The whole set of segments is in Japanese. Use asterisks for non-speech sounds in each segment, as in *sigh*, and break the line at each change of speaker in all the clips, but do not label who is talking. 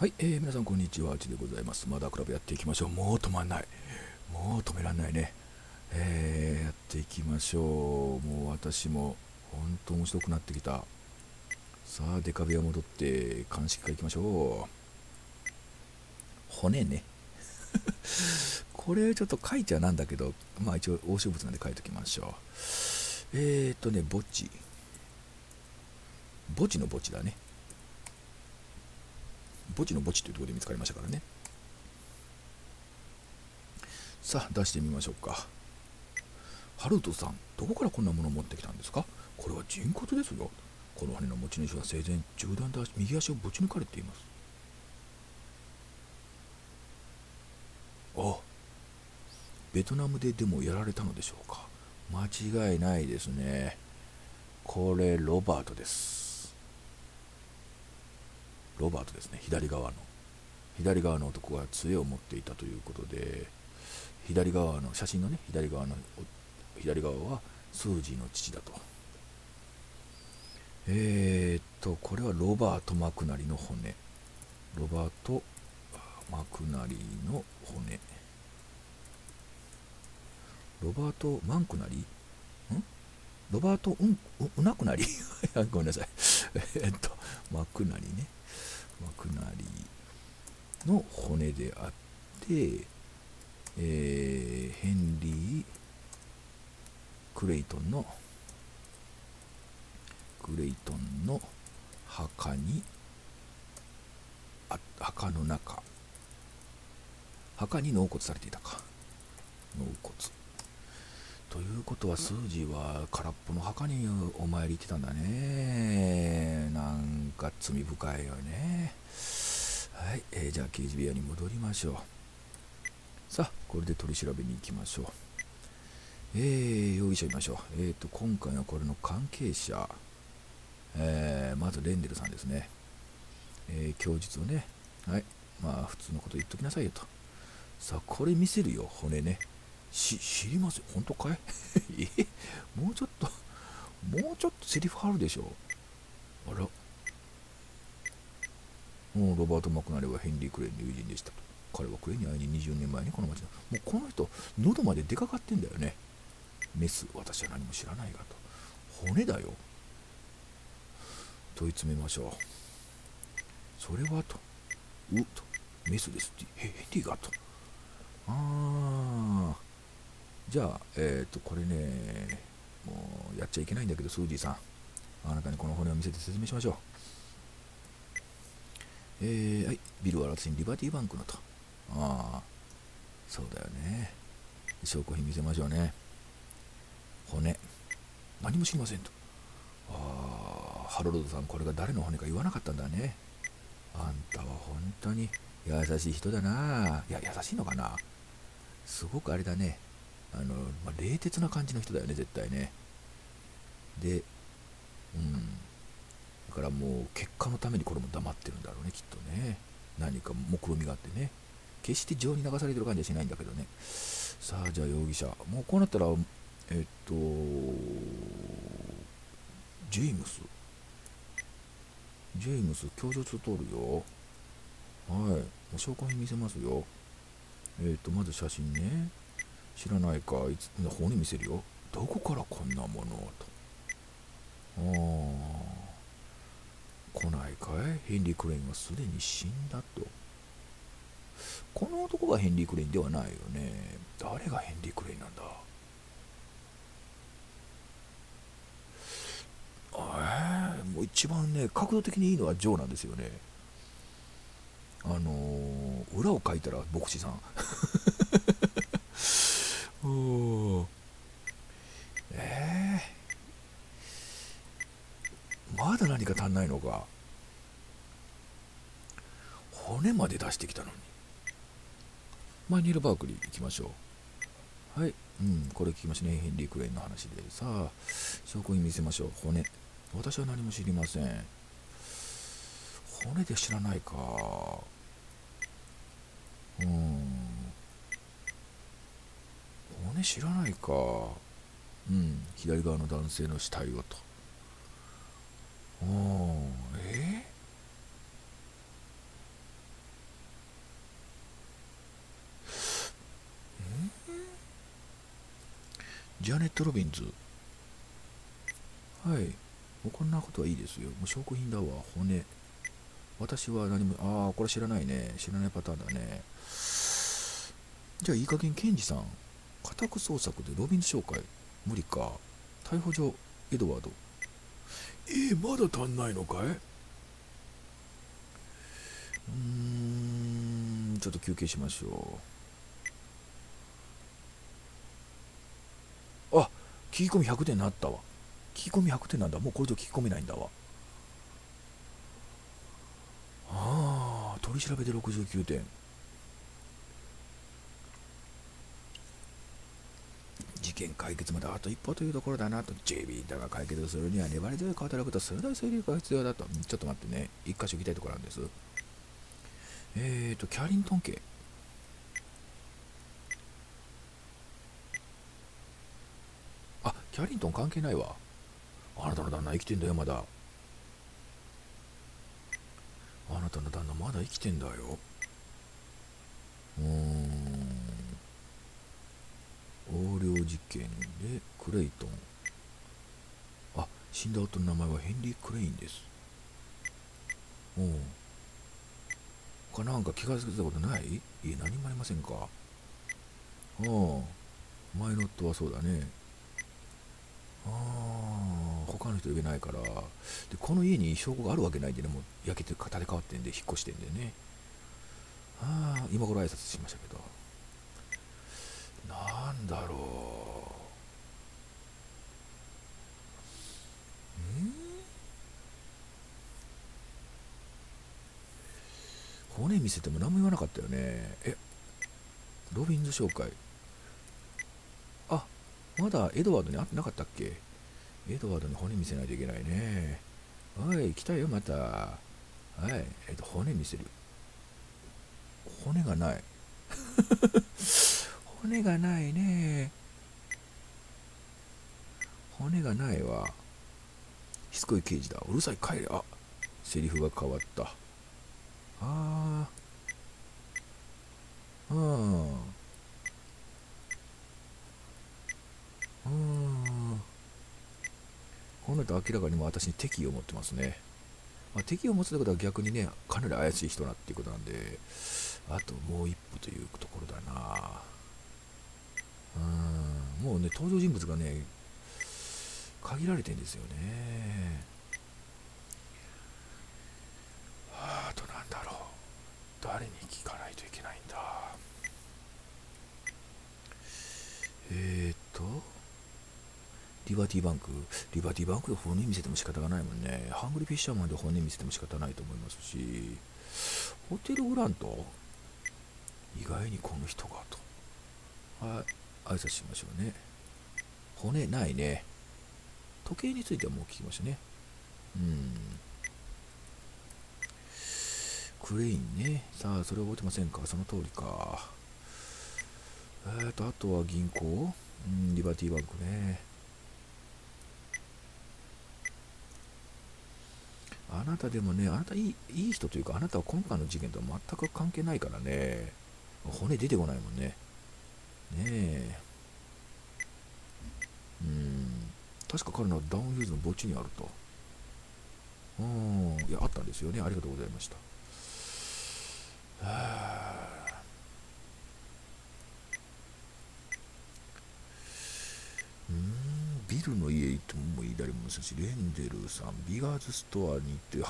はい、えー皆さんこんにちは、うちでございます。まだクラブやっていきましょう。もう止まんない。もう止めらんないね。えーやっていきましょう。もう私も本当面白くなってきた。さあ、デカビア戻って鑑識会行きましょう。骨ね。*laughs* これちょっと書いちゃなんだけど、まあ一応押収物なんで書いときましょう。えーっとね、墓地。墓地の墓地だね。墓地の墓地というところで見つかりましたからね。さあ、出してみましょうか。ハルトさん、どこからこんなものを持ってきたんですか？これは人骨ですよ。この骨の持ち主は生前、銃弾で右足をぶち抜かれています。あベトナムででもやられたのでしょうか間違いないですね。これ、ロバートです。ロバートですね、左側の。左側の男が杖を持っていたということで、左側の、写真のね、左側の、左側はスージーの父だと。えー、っと、これはロバート・マクナリの骨。ロバート・マクナリの骨。ロバート・マンクナリ？ん？ロバート・うん、ううなくなり？*laughs* ごめんなさい。えっと、マクナリね。マクナリの骨であって、えーヘンリー・クレイトンのクレイトンの墓に墓の中。墓に納骨されていたか。納骨。ということはスージーは空っぽの墓にお参り行ってたんだね。なんか罪深いよね。はい、えーじゃあ刑事部屋に戻りましょう。さあこれで取り調べに行きましょう。えー、容疑者いましょう。えっ、と今回はこれの関係者。えーまずレンデルさんですね、えー供述をね。はいまあ普通のこと言っときなさいよと。さあこれ見せるよ骨ね。し知りません。本当かい？*laughs* え？もうちょっともうちょっとセリフあるでしょ？あら。もうロバート・マクナレはヘンリー・クレイの友人でしたと。彼はクレイに会いに20年前にこの町のもうこの人喉まで出かかってんだよね。メス私は何も知らないがと。骨だよ。問い詰めましょう。それはと。うと。メスですって。ヘンリーがと。ああじゃあえっ、とこれねもうやっちゃいけないんだけどスージーさん。あなたにこの骨を見せて説明しましょう。えー、はい。ビルは私にリバティバンクのと。ああそうだよね。証拠品見せましょうね。骨。何も知りませんと。ああハロルドさんこれが誰の骨か言わなかったんだね。あんたは本当に優しい人だな。いや優しいのかな。すごくあれだね。あの、まあ、冷徹な感じの人だよね絶対ね。でうん。だからもう結果のためにこれも黙ってるんだろうねきっとね。何か目論みがあってね。決して情に流されてる感じはしないんだけどね。さあじゃあ容疑者。もうこうなったらえっとジェームス。ジェームス供述通るよ。はい。お証拠品見せますよ。えっとまず写真ね。知らないかいつ骨見せるよ。どこからこんなものをと。ああ。来ないかい？ヘンリー・クレインはすでに死んだと。この男がヘンリー・クレインではないよね。誰がヘンリー・クレインなんだ？えー、もう一番ね角度的にいいのはジョーなんですよね。あのー裏をかいたら牧師さん。おーえー、まだ何か足んないのか。骨まで出してきたのに。マニル・バークリー行きましょう。はい。うんこれ聞きましたね。ヘンリー・クレインの話で。さあ証拠品見せましょう。骨。私は何も知りません。骨で知らないか。うん。骨知らないか。うん左側の男性の死体はと。ああえー、ジャネット・ロビンズ。はい。こんなことはいいですよ。もう証拠品だわ骨。私は何もああこれ知らないね。知らないパターンだね。じゃあいい加減ケンジさん。家宅捜索でロビンズ紹介無理か。逮捕状エドワード。えー、まだ足んないのかい？うーんちょっと休憩しましょう。あ聞き込み100点になったわ。聞き込み100点なんだ。もうこれ以上聞き込めないんだわ。ああ取り調べで69点件解決まであと一歩というところだなと。JB だが解決するには粘り強い働くと鋭い推理力が必要だと。ちょっと待ってね。一箇所行きたいところなんです。えーとキャリントン家。あキャリントン関係ないわ。あなたの旦那生きてんだよまだ。あなたの旦那まだ生きてんだよ。うーん横領事件でクレイトン。あ死んだ夫の名前はヘンリー・クレインです。おう。かなんか気が付いたことない？いえ何もありませんか？ああ前の夫はそうだね。ああ他の人呼べないから。でこの家に証拠があるわけないんでね。もう焼けて建て替わってんで引っ越してんでね。ああ今頃挨拶しましたけど。なんだろう。ん？骨見せても何も言わなかったよね。えロビンズ紹介。あまだエドワードに会ってなかったっけ？エドワードに骨見せないといけないね。おい来たよまた。はいえっと骨見せる。骨がない。骨がないね。骨がないわ。しつこい刑事だ。うるさい帰れあセリフが変わった。ああうん。うん。この人明らかにも私に敵意を持ってますね、まあ、敵意を持つってことは逆にねかなり怪しい人だっていうことなんであともう一歩というところだな。うん。もうね登場人物がね限られてんですよね。ああとなんだろう。誰に聞かないといけないんだ。えー、っとリバティバンク。リバティバンクで骨見せても仕方がないもんね。ハングリーフィッシャーマンで骨見せても仕方ないと思いますしホテルグラント？意外にこの人がと。はい。挨拶しましょうね。骨ないね。時計についてはもう聞きましたね。うん。クレインね。さあそれ覚えてませんか？その通りか。えーとあとは銀行？うんリバティバンクね。あなたでもねあなたいいいい人というかあなたは今回の事件とは全く関係ないからね。骨出てこないもんね。ねえ。うん。確か彼のダウンヒルズの墓地にあると。うん。いやあったんですよね。ありがとうございました。うん。ビルの家行ってもいいだりもするしレンデルさんビガーズストアに行って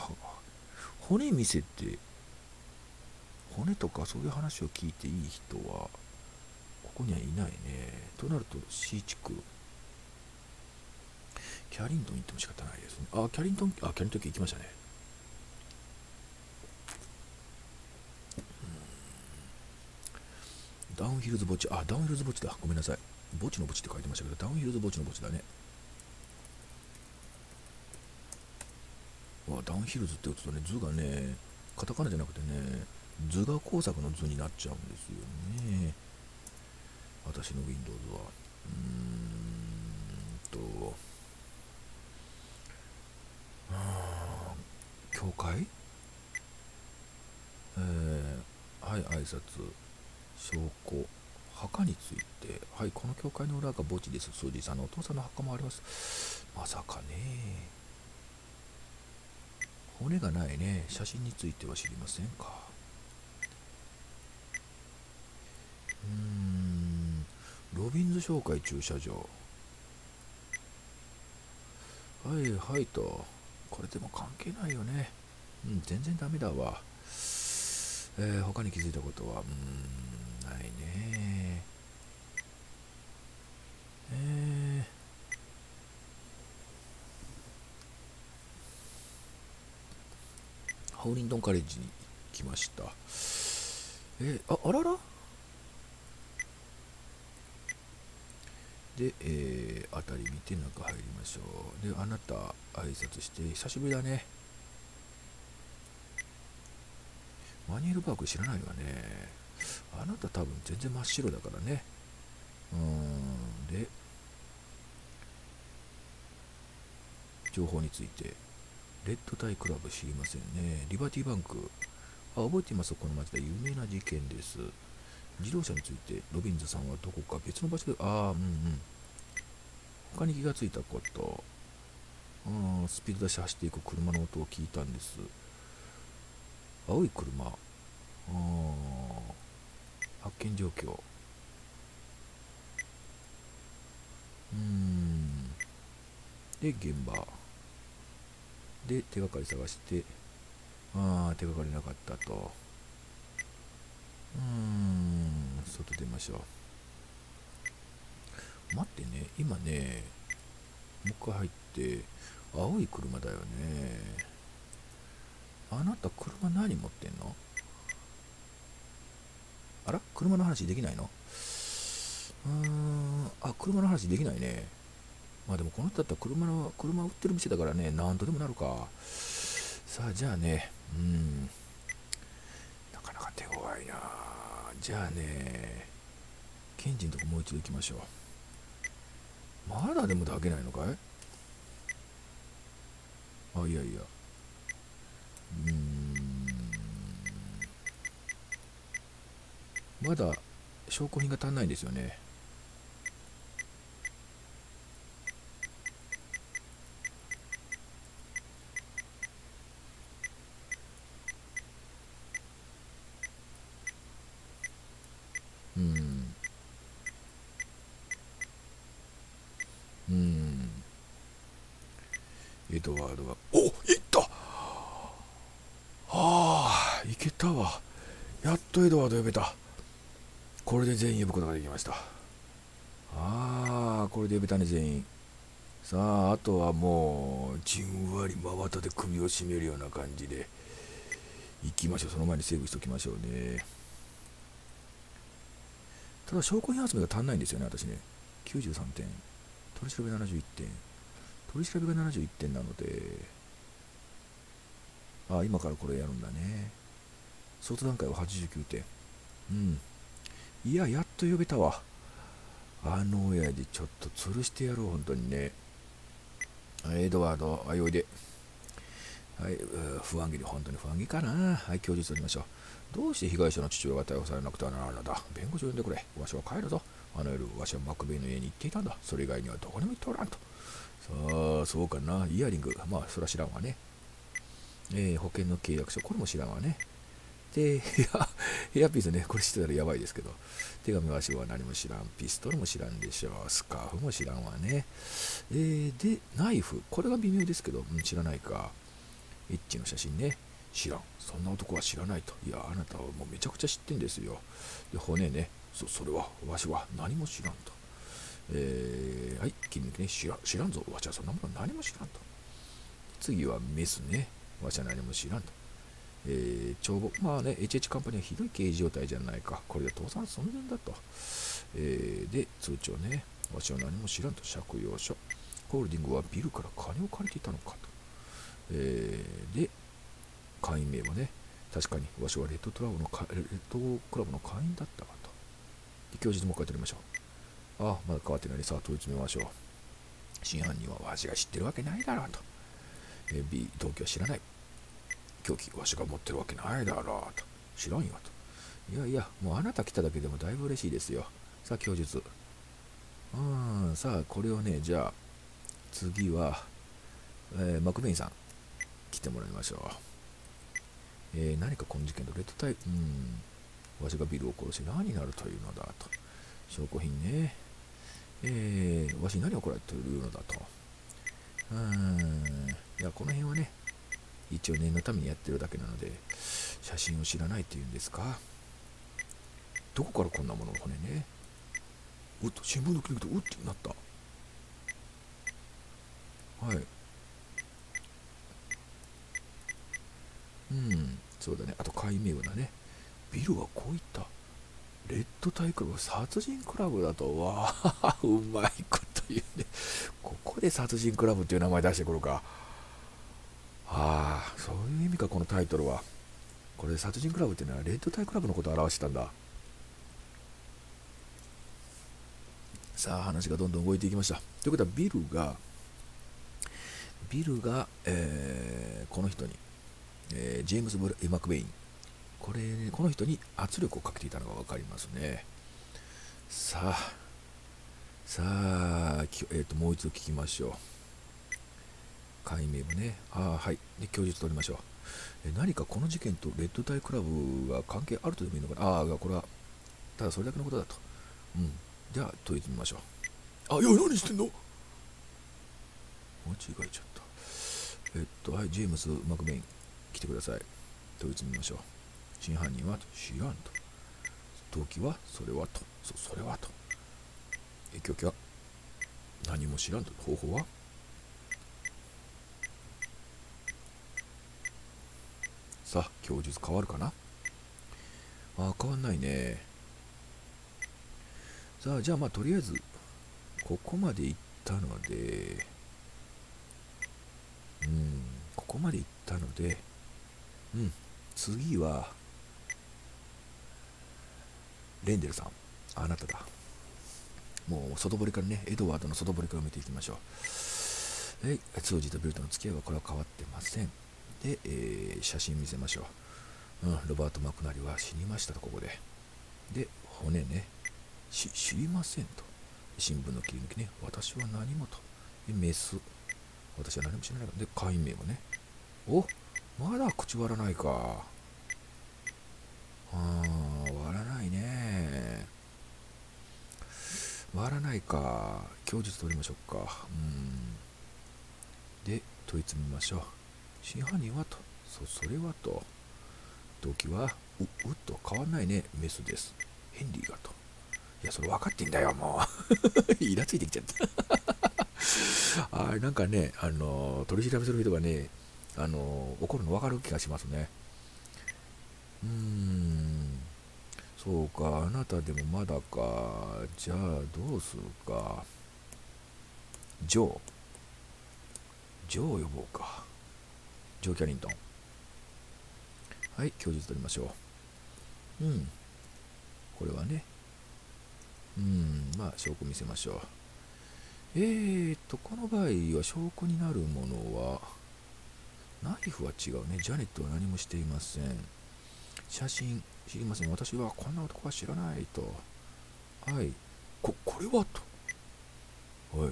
骨見せて骨とかそういう話を聞いていい人はこにはいないね。となると C 地区キャリントン行っても仕方ないですね。あキャリントンあキャリントン行きましたね。ダウンヒルズ墓地。あダウンヒルズ墓地だ。ごめんなさい。墓地の墓地って書いてましたけどダウンヒルズ墓地の墓地だね。わダウンヒルズって打つとね図がねカタカナじゃなくてね図画工作の図になっちゃうんですよね。私の Windows は。うーんと。教会？えー、はい挨拶証拠。墓について。はいこの教会の裏が墓地です。スージーさんのお父さんの墓もあります。まさかね。骨がないね。写真については知りませんか。うーん。ロビンズ紹介駐車場。はいはいと。これでも関係ないよね。うん全然ダメだわ。えー、他に気づいたことは？うんないね。えー、ハウリントンカレッジに来ました。えー、ああらら？で、えー、辺り見て中入りましょう。であなた挨拶して久しぶりだね。マニュエルバーグ知らないわね。あなた多分全然真っ白だからね。うーん。で情報について。レッドタイクラブ知りませんね。リバティバンク。あ覚えています。この町で有名な事件です。自動車についてロビンズさんはどこか別の場所でああうんうん。他に気がついたこと。あスピード出し走っていく車の音を聞いたんです。青い車。あ発見状況。うん。で現場。で手がかり探して。ああ手がかりなかったと。うん。外出ましょう。待ってね今ねもう一回入って青い車だよね。あなた車何持ってんの？あら？車の話できないの？うーんあ車の話できないね。まあでもこの人だったら車の車売ってる店だからねなんとでもなるか。さあじゃあねうん。なかなか手強いな。じゃあねケンジのとこもう一度行きましょう。まだでも抱けないのかい？あいやいや。うん。まだ証拠品が足んないんですよね。エドワードがおいった。ああいけたわ。やっとエドワード呼べた。これで全員呼ぶことができました。ああこれで呼べたね全員。さああとはもうじんわり真綿で首を絞めるような感じで。行きましょう。その前にセーブしておきましょうね。ただ証拠品集めが足んないんですよね私ね。93点。取り調べ71点。取り調べが71点なのであ今からこれやるんだね。外段階は89点。うん。いややっと呼べたわ。あの親父ちょっと吊るしてやろう本当にね。エドワードはいおいで。はい不安げに本当に不安げかな。はい供述取りましょう。どうして被害者の父親が逮捕されなくてはならないのだ。弁護士を呼んでくれ。わしは帰るぞ。あの夜わしはマクベイの家に行っていたんだ。それ以外にはどこにも行っておらんと。さあそうかな。イヤリング。まあそれは知らんわね。えー、保険の契約書。これも知らんわね。で、ヘア、ヘアピースね、これ知ってたらやばいですけど、手紙はしは何も知らん、ピストルも知らんでしょう、スカーフも知らんわね。えー、で、ナイフ、これが微妙ですけど、うん、知らないか。エッチの写真ね、知らん。そんな男は知らないと。いや、あなたはもうめちゃくちゃ知ってんですよ。で、骨ね、そそれは、わしは何も知らんと。えー、はい、筋肉ね、知ら知らんぞ。わしはそんなもの何も知らんと。次はメスね、わしは何も知らんと。えー、帳簿、まあね、HH カンパニーはひどい経営状態じゃないか。これで倒産寸前だと。えー、で、通帳ね、わしは何も知らんと、借用書。ホールディングはビルから金を借りていたのかと。えー、で、会員名はね、確かにわしはレッドトラブのレッドクラブの会員だったかと。で、教授も書いておりましょう。あ、まだ変わってない。ね。さあ、問い詰めましょう。真犯人はわしが知ってるわけないだろうと。え、B、動機は知らない。凶器わしが持ってるわけないだろうと。知らんよと。いやいやもうあなた来ただけでもだいぶ嬉しいですよ。さあ供述。うーんさあこれをねじゃあ次は、えーマクベインさん。来てもらいましょう。えー何かこの事件とレッドタイうん。わしがビルを殺し何になるというのだと。証拠品ね。えー、わし何を怒られているのだと。うん。いやこの辺はね一応念のためにやってるだけなので写真を知らないっていうんですか。どこからこんなものの骨ねうっと新聞の切り口うってなった。はい。うん。そうだね。あと解明部だね。ビルはこういった。レッドタイクラブ殺人クラブだとわあ *laughs* うまいこと言うね。ここで殺人クラブっていう名前出してくるか。ああそういう意味かこのタイトルは。これ殺人クラブっていうのはレッドタイクラブのことを表してたんだ。さあ話がどんどん動いていきました。ということはビルがビルが、えーこの人に、えージェームズ・ブラマクベイン。これ、この人に圧力をかけていたのが分かりますね。さあさあ、えー、ともう一度聞きましょう。解明部ね。ああはい。で供述取りましょう。え何かこの事件とレッドタイクラブが関係あるとでもいいのかな？ああこれはただそれだけのことだと。うん。じゃあ問いてみましょう。あいや何してんの？間違えちゃった。えっとはいジェームス・マクベイン来てください。問いてみましょう。真犯人は知らんと。動機はそれはと。そそれはと。え凶器は？何も知らんと。方法は？さあ供述変わるかな？あ変わんないね。さあじゃあまあとりあえずここまで行ったのでうんここまで行ったのでうん次はレンデルさんあなただ。もう外堀からねエドワードの外堀から見ていきましょう。はい通じたビルとの付き合いはこれは変わってません。で、えー写真見せましょう、うん、ロバート・マクナリは死にましたとここで。で骨ねし知りませんと。新聞の切り抜きね私は何もと。でメス。私は何も知らないで解明もね。おまだ口割らないか。あー割らないね割らないか。供述取りましょうか。うん。で問い詰めましょう。真犯人はと。そそれはと。動機はううっと。変わんないね。メスです。ヘンリーがと。いやそれ分かってんだよもう。*laughs* イラついてきちゃった。*laughs* あなんかねあの取り調べする人がねあの怒るの分かる気がしますね。うーん。そうかあなたでもまだか。じゃあどうするか。ジョー。ジョーを呼ぼうか。ジョー・キャリントン。はい供述取りましょう。うん。これはね。うんまあ証拠見せましょう。えーとこの場合は証拠になるものはナイフは違うね。ジャネットは何もしていません。写真。知りません。私はこんな男は知らないと。はい。ここれはと。はい。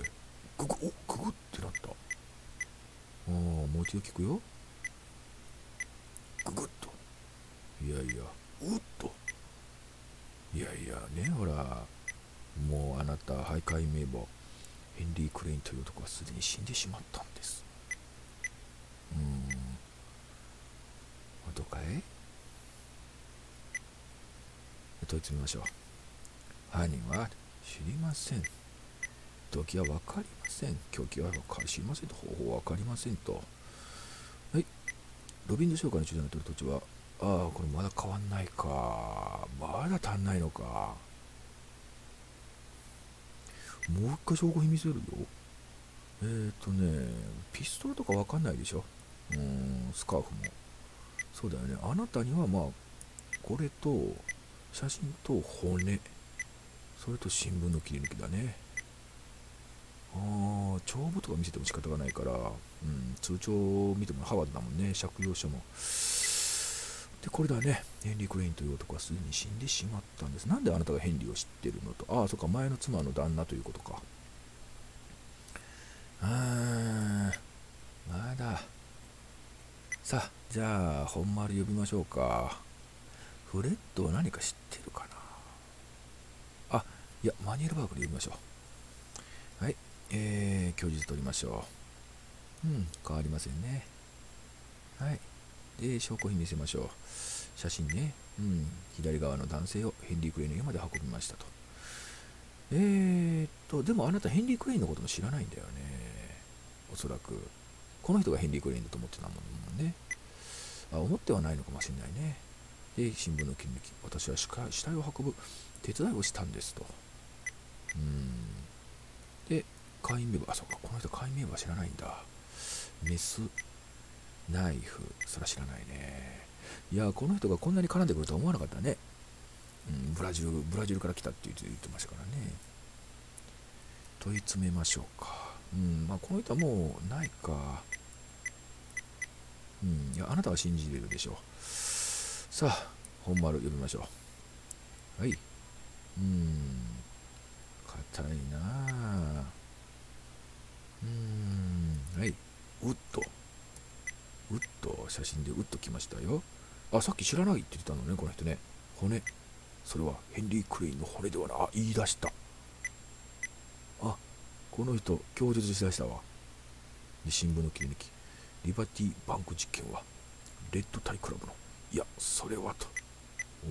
ググおググってなった。ああもう一度聞くよ。ググッと。いやいや。うっと。いやいやねほら。もうあなた徘徊名簿。ヘンリー・クレインという男はすでに死んでしまったんです。うーん本当かい？問い詰めましょう。犯人は知りません。動機は分かりません。凶器は分かりませんと。方法は分かりませんと。はい。ロビンズ商会の中断の取る土地は？ああこれまだ変わんないか。まだ足んないのか。もう一回証拠品見せるよ。えっ、ー、とねピストルとか分かんないでしょ。うんスカーフも。そうだよね。あなたにはまあこれと写真と骨。それと新聞の切り抜きだね。ああ帳簿とか見せても仕方がないから、うん、通帳を見てもハワードだもんね。借用書も。でこれだね。ヘンリー・クレインという男はすでに死んでしまったんです。なんであなたがヘンリーを知ってるのと。ああそっか。前の妻の旦那ということか。あーまだ。さあじゃあ本丸呼びましょうか。フレッドは何か知ってるかな？あいやマニュエルバーグで呼びましょう。はい。えー、供述取りましょう。うん変わりませんね。はい。で証拠品見せましょう。写真ね。うん。左側の男性をヘンリー・クレイの家まで運びましたと。えー、っとでもあなたヘンリー・クレインのことも知らないんだよね。おそらく。この人がヘンリー・クレインだと思ってたもんね。あ思ってはないのかもしれないね。で新聞の切り抜き。私は死体を運ぶ手伝いをしたんですと。うん。で会員名簿あそうか。この人会員名簿は知らないんだ。メスナイフ。そら知らないね。いやこの人がこんなに絡んでくるとは思わなかったね、うん、ブラジルブラジルから来たって言ってましたからね。問い詰めましょうか。うんまあこの人はもうないか。うんいやあなたは信じれるでしょう。さあ本丸呼びましょう。はい。うん。硬いなうん。はい。ウッド。ウッド写真でウッド来ましたよ。あさっき知らないって言ってたのねこの人ね。骨。それはヘンリー・クレインの骨ではない。あ言い出した。あこの人供述しだしたわ。で新聞の切り抜き。リバティバンク実験はレッドタイクラブのいやそれはと。お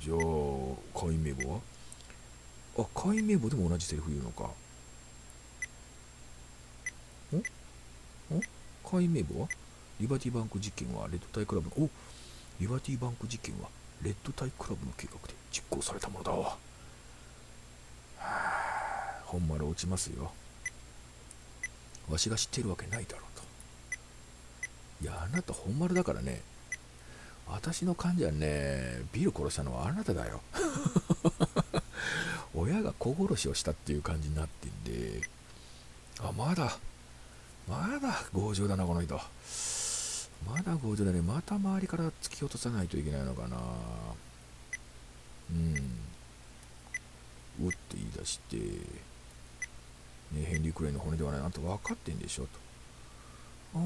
じゃあ会員名簿は？あ会員名簿でも同じセリフ言うのか。んん会員名簿は？リバティバンク実験はレッドタイクラブのお？リバティバンク実験はレッドタイクラブの計画で実行されたものだわ。はあ本丸落ちますよ。わしが知ってるわけないだろうと。いやあなた本丸だからね。私の感じはねビル殺したのはあなただよ。*laughs* 親が子殺しをしたっていう感じになってんであまだまだ強情だなこの人。まだ強情だね。また周りから突き落とさないといけないのかな。うん。うって言い出してねヘンリー・クレイの骨ではない。あんた分かってんでしょと。あ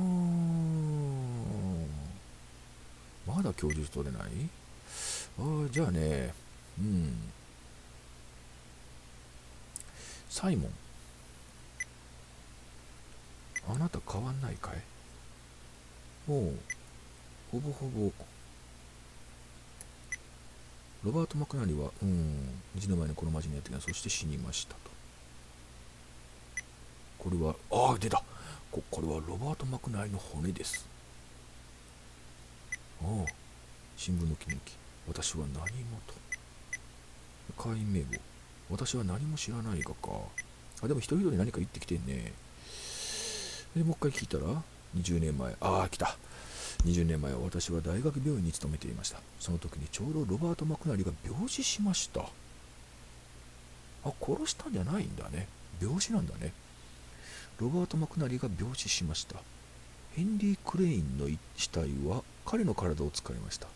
まだ供述取れない？あじゃあねうん。サイモン。あなた変わんないかい？もうほぼほぼロバート・マクナリは、うん、1年前にこの町にやってきた。そして死にましたと。これは、ああ、出た。ここれはロバート・マクナリの骨です。ああ、新聞の切り抜き。私は何もと。会員名簿。私は何も知らないがか。あ、でも一人一人何か言ってきてんね。で、もう一回聞いたら、20年前。ああ、来た。20年前私は大学病院に勤めていましたその時にちょうどロバート・マクナリが病死しましたあ殺したんじゃないんだね病死なんだねロバート・マクナリが病死しましたヘンリー・クレインの死体は彼の体を使いました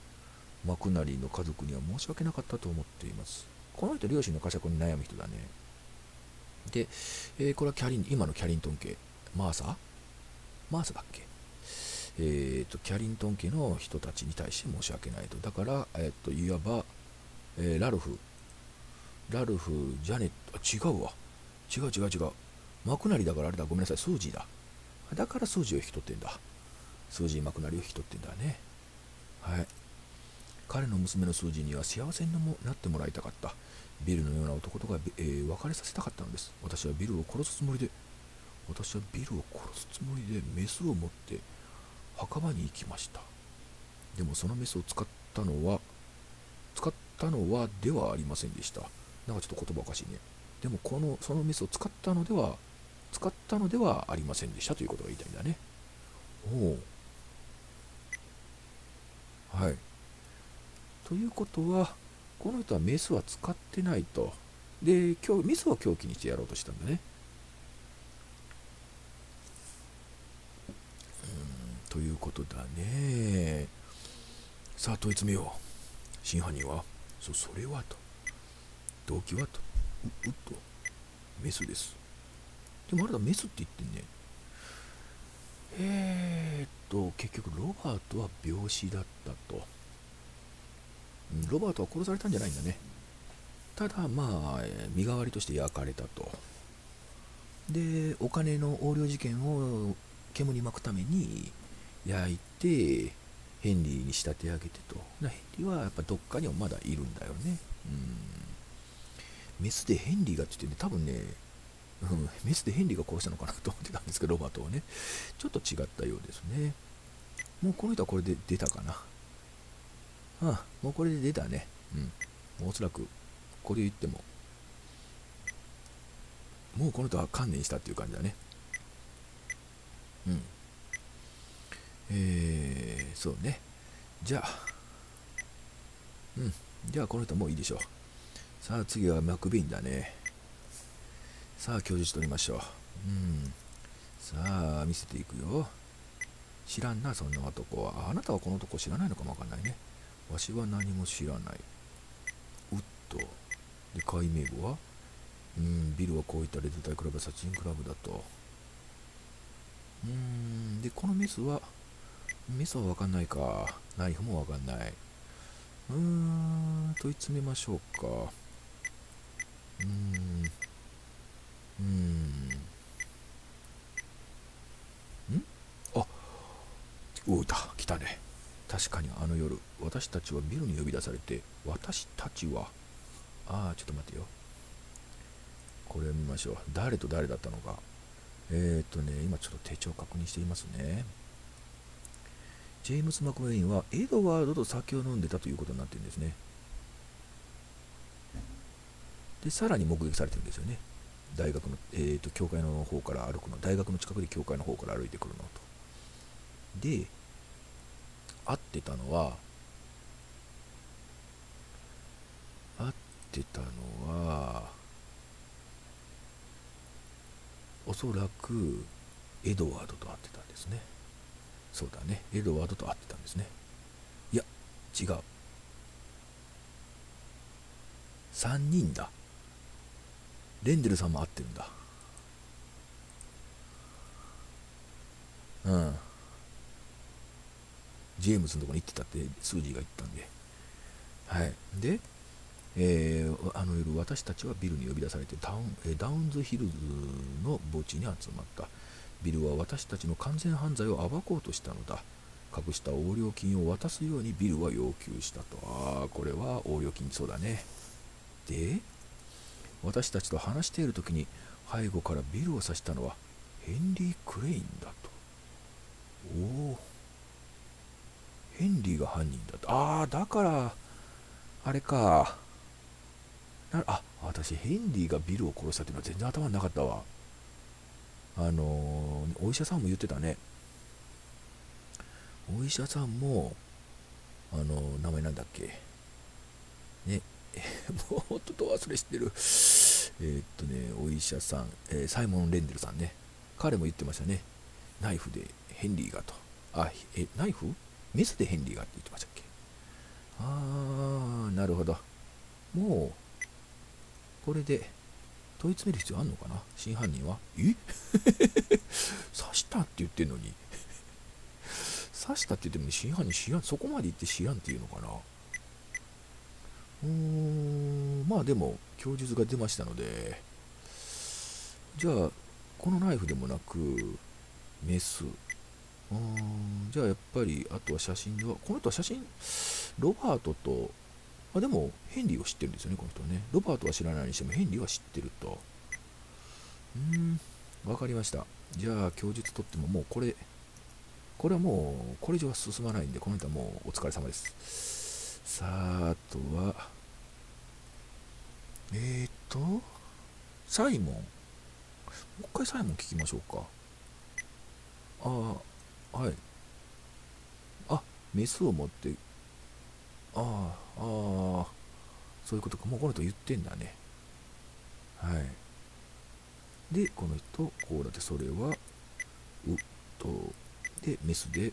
マクナリの家族には申し訳なかったと思っていますこの人両親の呵責に悩む人だねで、えー、これはキャリン今のキャリントン家マーサ？マーサだっけ？えーと、キャリントン家の人たちに対して申し訳ないと。だから、えーと、いわば、えー、ラルフ、ラルフ、ジャネット、あ違うわ。違う違う違う。マクナリだからあれだ、ごめんなさい、スージーだ。だからスージーを引き取ってんだ。スージー・マクナリを引き取ってんだね。はい。彼の娘のスージーには幸せにもなってもらいたかった。ビルのような男とか、えー、別れさせたかったのです。私はビルを殺すつもりで、私はビルを殺すつもりでメスを持って墓場に行きましたでもそのメスを使ったのは使ったのはではありませんでしたなんかちょっと言葉おかしいねでもこのそのメスを使ったのでは使ったのではありませんでしたということが言いたいんだねおおはい。ということはこの人はメスは使ってないと。で今日メスは凶器にしてやろうとしたんだね。ということだね。さあ問い詰めよう。真犯人は？そそれはと。動機はと。ううっと。メスです。でもあれだメスって言ってんね。えー、っと結局ロバートは病死だったと。ロバートは殺されたんじゃないんだね。ただまあ身代わりとして焼かれたと。でお金の横領事件を煙に巻くために焼いてヘンリーに仕立て上げてと。ヘンリーはやっぱどっかにはまだいるんだよね。うん。メスでヘンリーがって言ってね多分ね、うん、メスでヘンリーが殺したのかなと思ってたんですけどロバートはね。ちょっと違ったようですね。もうこの人はこれで出たかな。ああもうこれで出たね。うん。おそらくこれ言っても。もうこの人は観念したっていう感じだね。うん。えー、そうね。じゃあ、うん。じゃあ、この人もういいでしょう。さあ、次はマクビンだね。さあ、供述取りましょう。うん。さあ、見せていくよ。知らんな、そんな男は。あなたはこの男知らないのかもわかんないね。わしは何も知らない。うっと。で、解明語は？うん、ビルはこういったレッドタイクラブ、サチンクラブだと。うーん、で、このメスは、メスはわかんないか。ナイフもわかんない。うーん、問い詰めましょうか。うーん、うん。んあ、おいた、来たね。確かにあの夜、私たちはビルに呼び出されて、私たちは、ああ、ちょっと待ってよ。これを見ましょう。誰と誰だったのか。えー、っとね、今ちょっと手帳確認していますね。ジェームス・マクウェインはエドワードと酒を飲んでたということになってるんですね。で、さらに目撃されてるんですよね。大学の、えっ、ー、と、教会の方から歩くの、大学の近くで教会の方から歩いてくるのと。で、会ってたのは、会ってたのは、おそらくエドワードと会ってたんですね。そうだね。エドワードと会ってたんですね。いや、違う。3人だ。レンデルさんも会ってるんだ。うん。ジェームズのとこに行ってたってスージーが言ったんで。はい。で、えー、あの夜私たちはビルに呼び出されてダウン、えダウンズヒルズの墓地に集まった。ビルは私たちの完全犯罪を暴こうとしたのだ。隠した横領金を渡すようにビルは要求したと。ああ、これは横領金そうだね。で、私たちと話している時に背後からビルを刺したのはヘンリー・クレインだと。おお。ヘンリーが犯人だと。ああ、だから、あれか。なあ、私、ヘンリーがビルを殺したっていうのは全然頭になかったわ。あのお医者さんも言ってたねお医者さんもあの名前なんだっけねもうちょっと忘れしてる。えー、っとねお医者さん、えー、サイモン・レンデルさんね。彼も言ってましたね。ナイフでヘンリーがと。あえナイフ？メスでヘンリーがって言ってましたっけ？ああなるほど。もうこれで問い詰める必要あんのかな？真犯人は？え？*laughs* 刺したって言ってんのに。刺したって言っても真犯人知らんそこまで言って知らんっていうのかな？うーんまあでも供述が出ましたのでじゃあこのナイフでもなくメスうんじゃあやっぱりあとは写真ではこの人は写真ロバートとあでも、ヘンリーを知ってるんですよね、この人はね。ロバートは知らないにしても、ヘンリーは知ってると。うーん、わかりました。じゃあ、供述取っても、もうこれ、これはもう、これ以上は進まないんで、この人はもうお疲れ様です。さあ、あとは、えーと、サイモン。もう一回サイモン聞きましょうか。ああ、はい。あ、メスを持ってああ、ああ、そういうことか。もうこの人言ってんだね。はい。で、この人、こうだって、それは、うっと、で、メスで、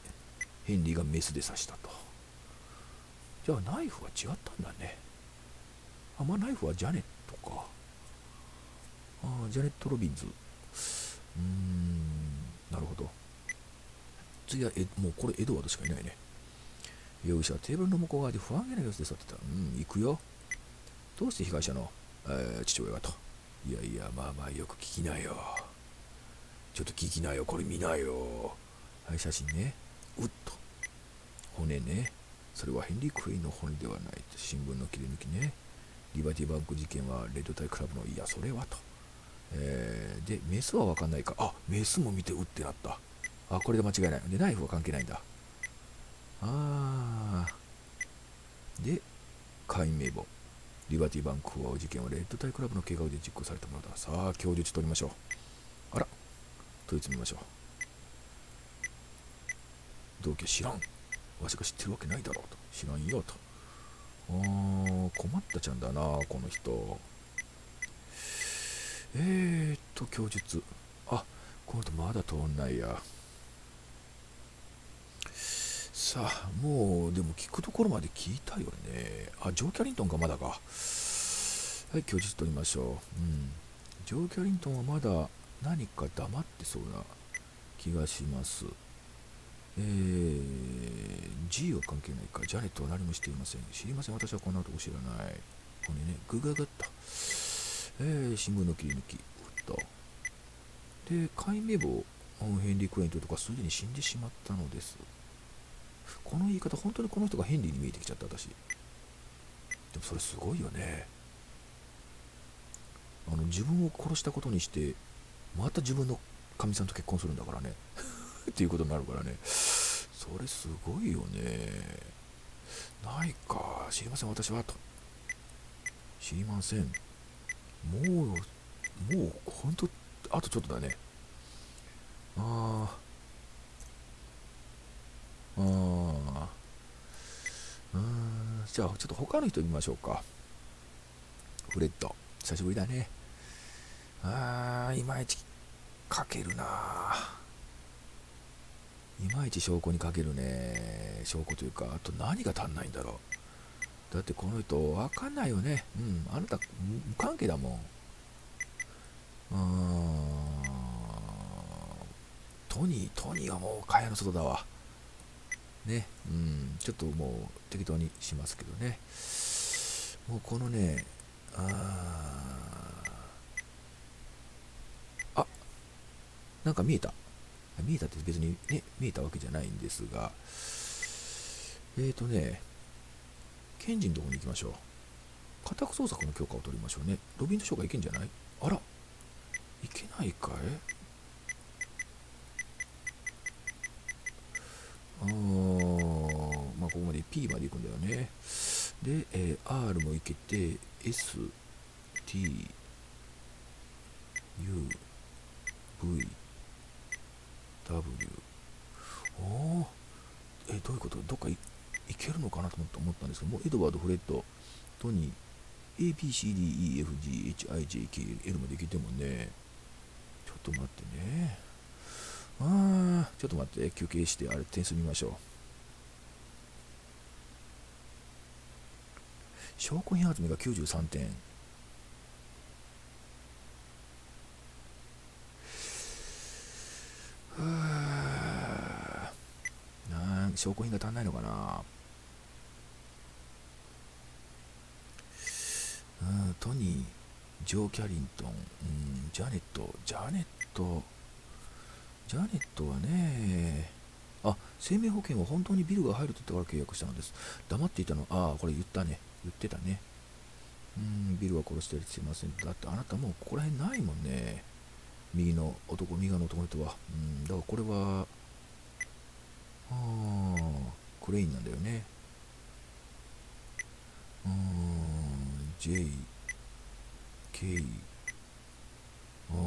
ヘンリーがメスで刺したと。じゃあナイフは違ったんだね。あまあナイフはジャネットか。あジャネット・ロビンズ。うーんなるほど。次はえもうこれエドワードしかいないね。容疑者はテーブルの向こう側で不安げな様子で座ってた。うん行くよ。どうして被害者の、えー、父親がと。いやいやまあまあよく聞きなよ。ちょっと聞きなよ。これ見なよ。はい写真ね。うっと。骨ね。それはヘンリー・クレイの骨ではない新聞の切り抜きね。リバティバンク事件はレッドタイクラブのいやそれはと、えー、でメスは分かんないか。あメスも見てうってなった。あこれで間違いない。でナイフは関係ないんだ。あー。で会員名簿。リバティバンクは事件はレッドタイクラブの怪我で実行されたものださあ供述取りましょう。あら問い詰めましょう。動機知らん。わしが知ってるわけないだろうと。知らんよと。あー困ったちゃんだなこの人。えー、っと供述。あこの人まだ通んないや。さあもうでも聞くところまで聞いたよね。あジョー・キャリントンがまだか。はい供述取りましょう。うん。ジョー・キャリントンはまだ何か黙ってそうな気がします。えー、G は関係ないか。ジャネットは何もしていません。知りません。私はこんなとこ知らない。これね、グガガッと。えー、新聞の切り抜き。うっと。で、解明簿、ヘンリー・クレイントとかすでに死んでしまったのです。この言い方、本当にこの人がヘンリーに見えてきちゃった、私。でもそれすごいよね。あの、自分を殺したことにして、また自分のかみさんと結婚するんだからね。っていうことになるからね。それすごいよね。ないか。知りません、私は。と。知りません。もう、もう、ほんと、あとちょっとだね。ああ。ああ。うん。じゃあ、ちょっと他の人見ましょうか。フレッド。久しぶりだね。ああ、いまいち書けるないまいち証拠にかけるね証拠というかあと何が足んないんだろう。だってこの人わかんないよね。うんあなた無関係だもん。うーん。トニートニーはもう蚊帳の外だわ。ねうん。ちょっともう適当にしますけどね。もうこのねああなんか見えた。見えたって別にね、見えたわけじゃないんですが、えーとね、検事のとこに行きましょう。家宅捜索の許可を取りましょうね。ロビントショーがいけんじゃない？あら、いけないかい？あー、まあここまで P まで行くんだよね。で、えー、R もいけて、S、T、U、V、W おおえどういうこと？どっかいけるのかなと思ったんですけどもエドワード・フレッドトニー ABCDEFGHIJKL までいけてもね。ちょっと待ってね。ああちょっと待って。休憩してあれ点数見ましょう。証拠品集めが93点。なん証拠品が足んないのかな。うんトニージョー・キャリントン、うん、ジャネット。ジャネット。ジャネットはねあ生命保険は本当にビルが入ると言ってから契約したのです。黙っていたの。ああこれ言ったね。言ってたね。うんビルは殺してるすいません。だってあなたもうここら辺ないもんね。右の男、右側の男の人は。うん、だからこれは、ああ、クレインなんだよね。うん、J、K、ああ、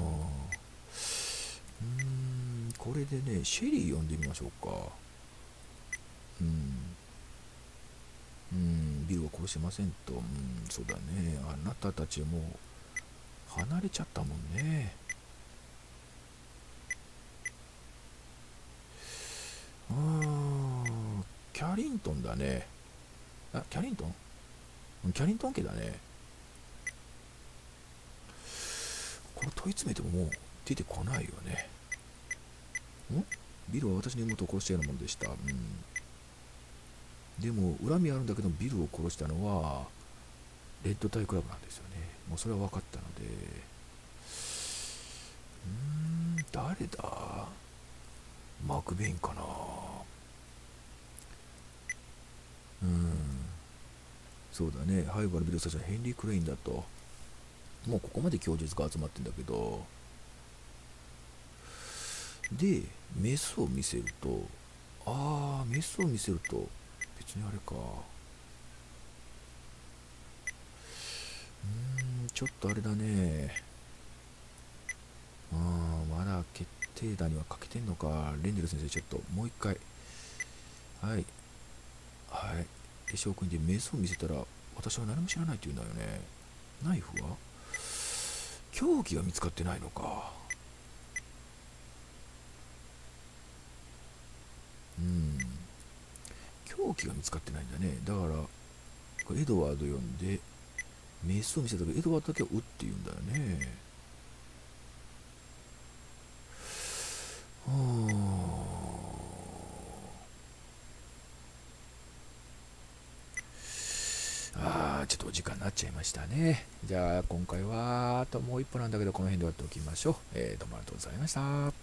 うん、これでね、シェリー呼んでみましょうか。うん。うん、ビルは殺してませんと。うん、そうだね。あなたたちもう離れちゃったもんねあ。あキャリントンだね。あキャリントン？キャリントン家だね。これ問い詰めてももう出てこないよね。ん？ビルは私の妹を殺したようなものでした。うん。でも恨みあるんだけどビルを殺したのはレッドタイクラブなんですよね。もうそれは分かったので。うーん誰だ？マクベインかな。うん。そうだね。ハイバルビルスタジオヘンリー・クレインだと。もうここまで供述が集まってんだけど。でメスを見せると。ああメスを見せると。別にあれか。うーんちょっとあれだね。ああまだ決定打には欠けてんのか。レンデル先生ちょっともう一回。はい。はい。で証拠にでメスを見せたら私は何も知らないって言うんだよね。ナイフは？凶器が見つかってないのか。うん。凶器が見つかってないんだね。だからエドワード呼んでメスを見せたけどエドワードだけは「う」って言うんだよね。ああちょっとお時間になっちゃいましたね。じゃあ今回はあともう一歩なんだけどこの辺で終わっておきましょう、えー、どうもありがとうございました。